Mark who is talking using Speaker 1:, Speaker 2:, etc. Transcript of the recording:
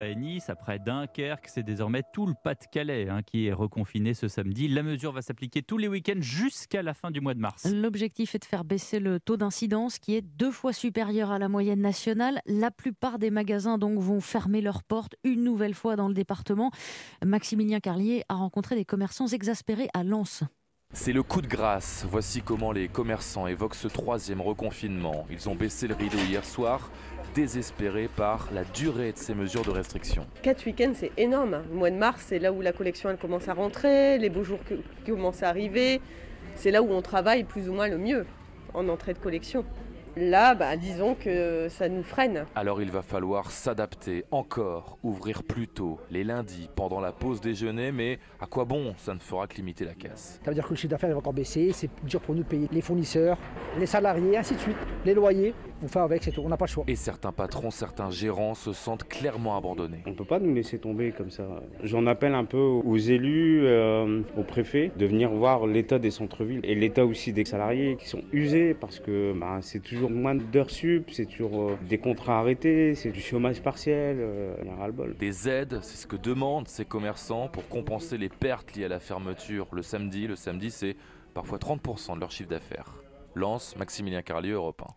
Speaker 1: Et Nice, après Dunkerque, c'est désormais tout le Pas-de-Calais hein, qui est reconfiné ce samedi. La mesure va s'appliquer tous les week-ends jusqu'à la fin du mois de mars.
Speaker 2: L'objectif est de faire baisser le taux d'incidence qui est deux fois supérieur à la moyenne nationale. La plupart des magasins donc vont fermer leurs portes une nouvelle fois dans le département. Maximilien Carlier a rencontré des commerçants exaspérés à Lens.
Speaker 3: C'est le coup de grâce. Voici comment les commerçants évoquent ce troisième reconfinement. Ils ont baissé le rideau hier soir, désespérés par la durée de ces mesures de restriction.
Speaker 4: Quatre week-ends, c'est énorme. Le mois de mars, c'est là où la collection elle commence à rentrer, les beaux jours qui commencent à arriver. C'est là où on travaille plus ou moins le mieux en entrée de collection. Là, bah, disons que ça nous freine.
Speaker 3: Alors il va falloir s'adapter encore, ouvrir plus tôt, les lundis, pendant la pause déjeuner, mais à quoi bon Ça ne fera que limiter la casse.
Speaker 5: Ça veut dire que le chiffre d'affaires va encore baisser, c'est dur pour nous de payer les fournisseurs, les salariés, ainsi de suite, les loyers. On fait avec, c'est tout, on n'a pas le choix.
Speaker 3: Et certains patrons, certains gérants se sentent clairement abandonnés.
Speaker 6: On ne peut pas nous laisser tomber comme ça. J'en appelle un peu aux élus, euh, aux préfets, de venir voir l'état des centres-villes et l'état aussi des salariés qui sont usés parce que bah, c'est toujours moins d'heures sup, c'est toujours euh, des contrats arrêtés, c'est du chômage partiel, euh, il y a un ras-le-bol.
Speaker 3: Des aides, c'est ce que demandent ces commerçants pour compenser les pertes liées à la fermeture le samedi. Le samedi, c'est parfois 30% de leur chiffre d'affaires. Lance Maximilien Carlier, Europe 1.